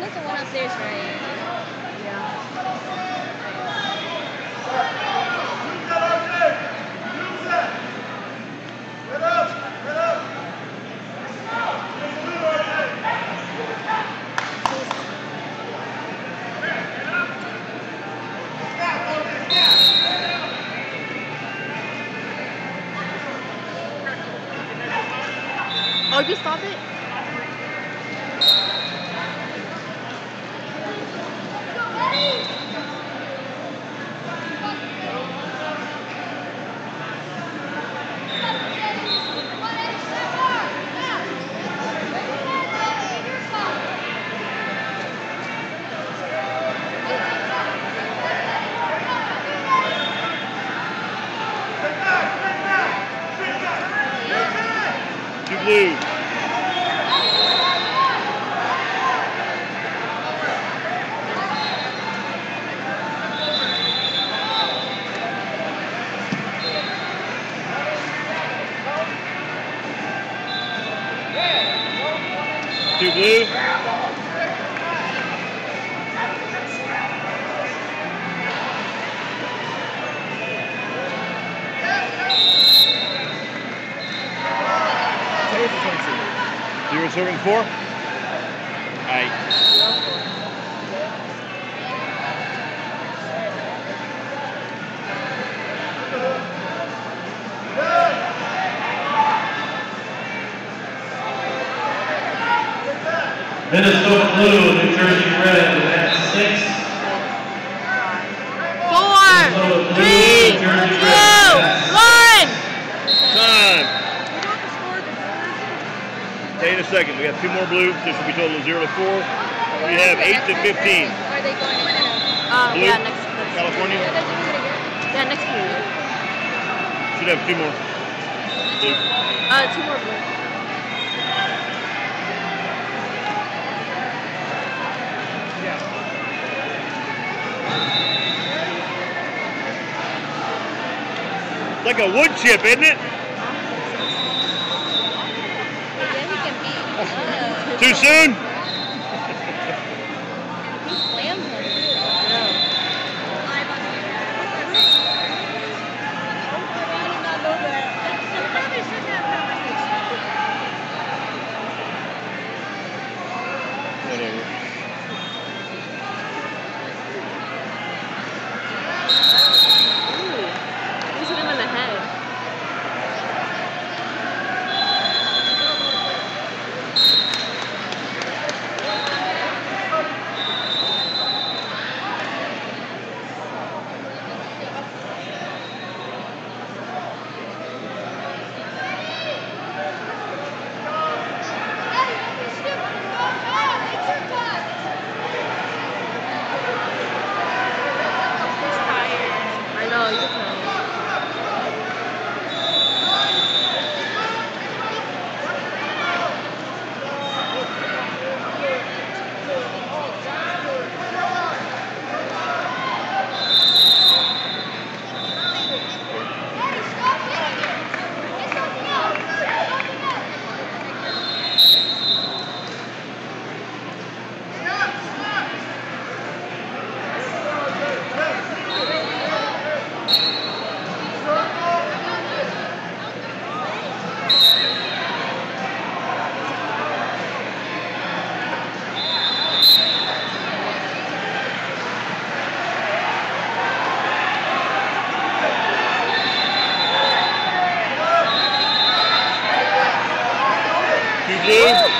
The one upstairs, right? Oh, you stopped it? Two blue. Zero serving four. Aye. Minnesota Blue, New Jersey Red, at six. Four, three, two, one. Time. Stay in a second. We have two more blue. This will be total of zero to four. We have eight to fifteen. Are they going to? Um, Blue? yeah, next, next. California Yeah, next period. should have two more. Blue. Uh, two more blue. It's like a wood chip, isn't it? Yeah, he can beat. Uh, Too soon? Two